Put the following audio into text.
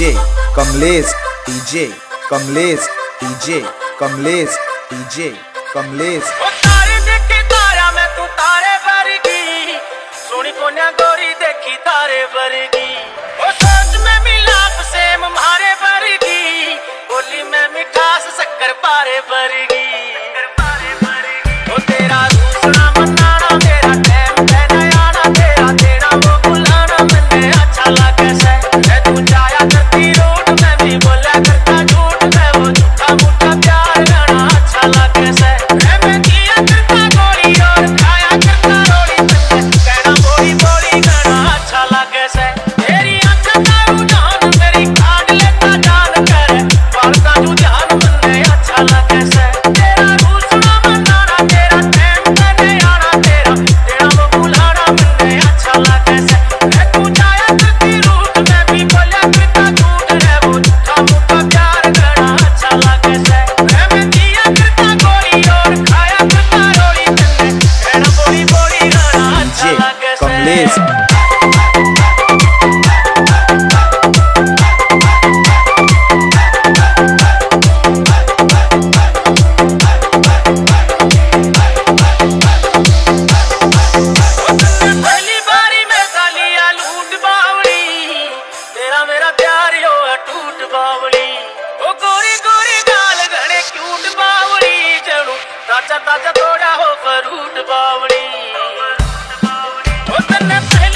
DJ, Kamlesh DJ Kamlesh DJ Kamlesh DJ, Kamlesh. गोरी, देखी तारे सोच में सेम, मारे बोली मैं मिठास, शक्कर पारे Bargi. this. na na na